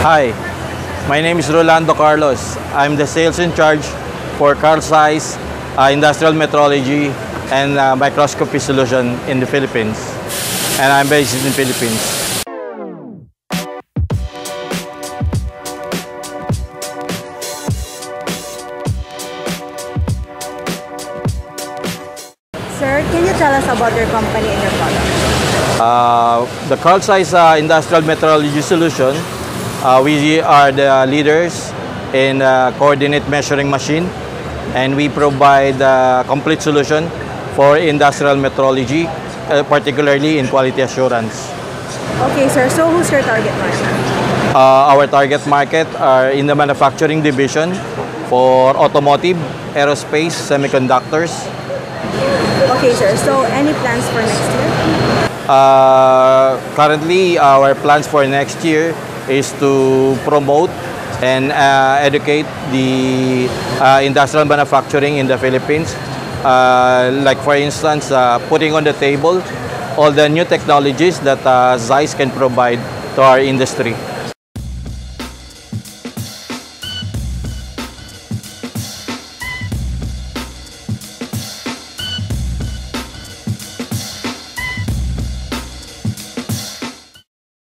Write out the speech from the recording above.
Hi, my name is Rolando Carlos. I'm the sales in charge for Carl Zeiss uh, Industrial Metrology and uh, Microscopy Solution in the Philippines. And I'm based in the Philippines. Sir, can you tell us about your company and your product? Uh, the Carl Zeiss uh, Industrial Metrology Solution, uh, we are the leaders in uh, coordinate measuring machine and we provide a complete solution for industrial metrology, uh, particularly in quality assurance. Okay, sir. So who's your target market? Uh, our target market are in the manufacturing division for automotive, aerospace, semiconductors. Okay, sir. So any plans for next year? Uh, currently, our plans for next year is to promote and uh, educate the uh, industrial manufacturing in the Philippines. Uh, like for instance, uh, putting on the table all the new technologies that uh, Zeiss can provide to our industry.